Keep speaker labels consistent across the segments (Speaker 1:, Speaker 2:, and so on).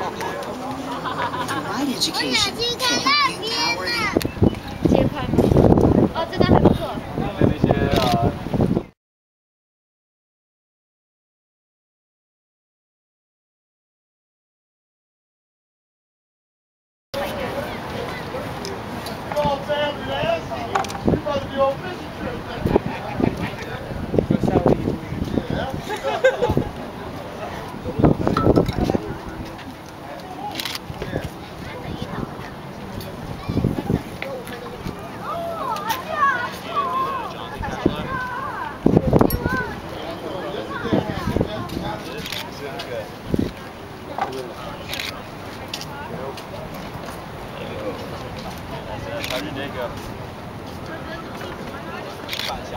Speaker 1: 我想去看
Speaker 2: 那
Speaker 3: 边呢。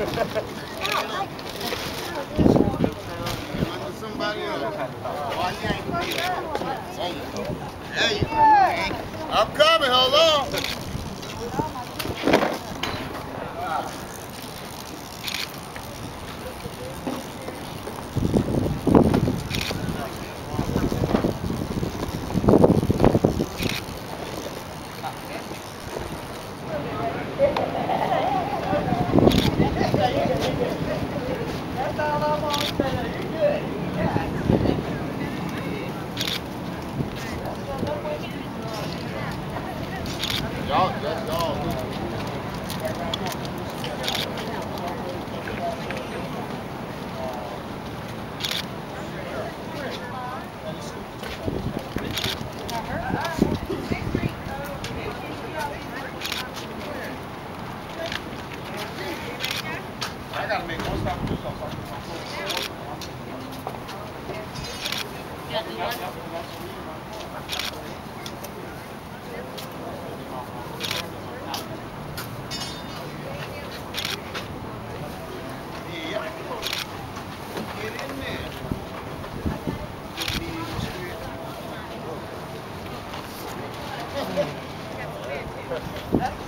Speaker 3: I'm coming, hold on. That's